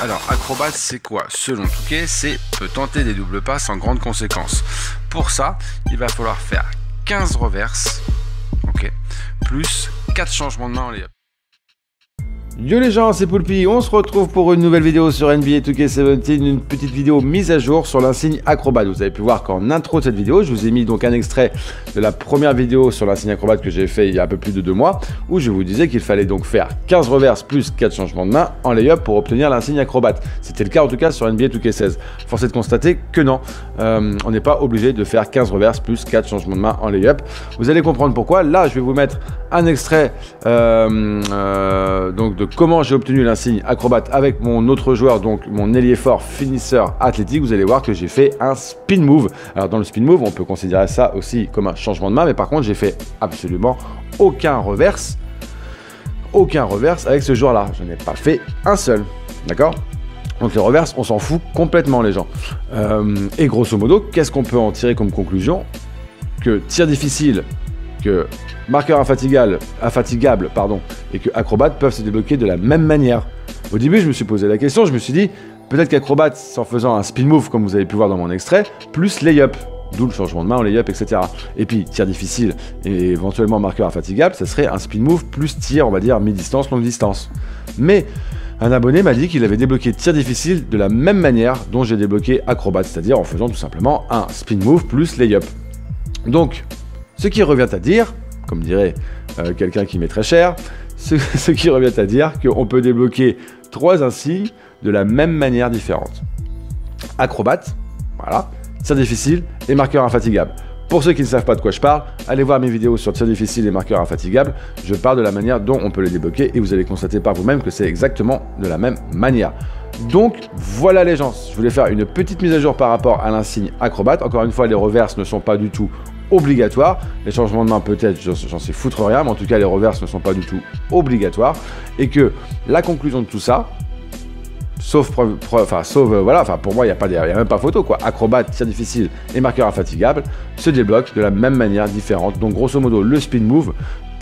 Alors, Acrobat, c'est quoi? Selon Touquet, c'est peut tenter des doubles pas sans grande conséquence. Pour ça, il va falloir faire 15 reverses, ok, plus 4 changements de main en layup. Yo les gens, c'est Poulpi, on se retrouve pour une nouvelle vidéo sur NBA 2K17, une petite vidéo mise à jour sur l'insigne Acrobat. Vous avez pu voir qu'en intro de cette vidéo, je vous ai mis donc un extrait de la première vidéo sur l'insigne Acrobat que j'ai fait il y a un peu plus de deux mois, où je vous disais qu'il fallait donc faire 15 reverses plus 4 changements de main en layup pour obtenir l'insigne Acrobat. C'était le cas en tout cas sur NBA 2K16. Force est de constater que non, euh, on n'est pas obligé de faire 15 reverses plus 4 changements de main en layup. Vous allez comprendre pourquoi. Là, je vais vous mettre un extrait euh, euh, donc de comment j'ai obtenu l'insigne acrobat avec mon autre joueur, donc mon ailier fort finisseur athlétique, vous allez voir que j'ai fait un spin move. Alors dans le spin move, on peut considérer ça aussi comme un changement de main, mais par contre j'ai fait absolument aucun reverse, aucun reverse avec ce joueur-là. Je n'ai pas fait un seul, d'accord? Donc les reverses, on s'en fout complètement les gens. Euh, et grosso modo, qu'est-ce qu'on peut en tirer comme conclusion? Que tir difficile, que marqueur infatigable, pardon, et que Acrobat peuvent se débloquer de la même manière. Au début, je me suis posé la question, je me suis dit, peut-être qu'Acrobat, en faisant un spin move, comme vous avez pu voir dans mon extrait, plus layup, d'où le changement de main en layup, etc. Et puis, tir difficile et éventuellement marqueur infatigable, ça serait un spin move plus tir, on va dire, mi-distance, longue distance. Mais un abonné m'a dit qu'il avait débloqué tir difficile de la même manière dont j'ai débloqué Acrobat, c'est-à-dire en faisant tout simplement un spin move plus layup. Donc, ce qui revient à dire, comme dirait euh, quelqu'un qui met très cher, ce, qui revient à dire qu'on peut débloquer trois insignes de la même manière différente. Acrobat, voilà, tir difficile et marqueur infatigable. Pour ceux qui ne savent pas de quoi je parle, allez voir mes vidéos sur tir difficile et marqueur infatigable. Je parle de la manière dont on peut les débloquer et vous allez constater par vous-même que c'est exactement de la même manière. Donc voilà les gens, je voulais faire une petite mise à jour par rapport à l'insigne Acrobat. Encore une fois, les reverses ne sont pas du tout obligatoire. Les changements de main, peut-être, j'en sais foutre rien, mais en tout cas, les reverses ne sont pas du tout obligatoires. Et que la conclusion de tout ça, sauf enfin sauf euh, voilà pour moi il n'y a pas a même pas photo quoi acrobat tir difficile et marqueur infatigable se débloquent de la même manière différente donc grosso modo le spin move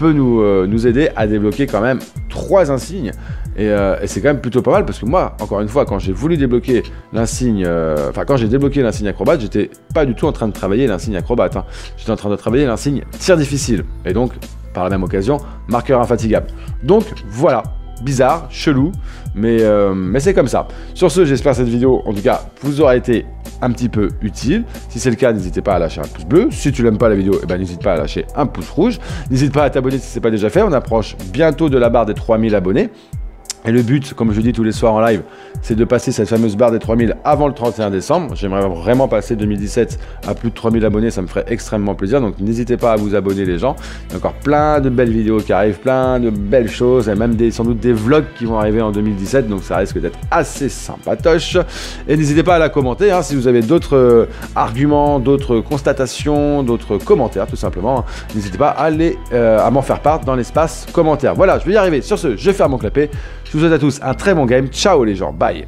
peut nous, euh, nous aider à débloquer quand même trois insignes. Euh, et, c'est quand même plutôt pas mal parce que moi, encore une fois, quand j'ai voulu débloquer l'insigne, euh, enfin quand j'ai débloqué l'insigne acrobate, j'étais pas du tout en train de travailler l'insigne acrobate. Hein. J'étais en train de travailler l'insigne tir difficile. Et donc, par la même occasion, marqueur infatigable. Donc voilà, bizarre, chelou, mais, mais c'est comme ça. Sur ce, j'espère que cette vidéo, en tout cas, vous aura été un petit peu utile. Si c'est le cas, n'hésitez pas à lâcher un pouce bleu. Si tu n'aimes pas la vidéo, eh ben, n'hésite pas à lâcher un pouce rouge. N'hésite pas à t'abonner si ce n'est pas déjà fait. On approche bientôt de la barre des 3000 abonnés. Et le but, comme je dis tous les soirs en live, c'est de passer cette fameuse barre des 3000 avant le 31 décembre. J'aimerais vraiment passer 2017 à plus de 3000 abonnés, ça me ferait extrêmement plaisir. Donc n'hésitez pas à vous abonner les gens. Il y a encore plein de belles vidéos qui arrivent, plein de belles choses, et même des, sans doute des vlogs qui vont arriver en 2017. Donc ça risque d'être assez sympatoche. Et n'hésitez pas à la commenter hein, si vous avez d'autres euh, arguments, d'autres constatations, d'autres commentaires tout simplement. N'hésitez pas à, euh, à m'en faire part dans l'espace commentaire. Voilà, je vais y arriver. Sur ce, je ferme mon clapet. Je vous souhaite à tous un très bon game. Ciao les gens. Bye.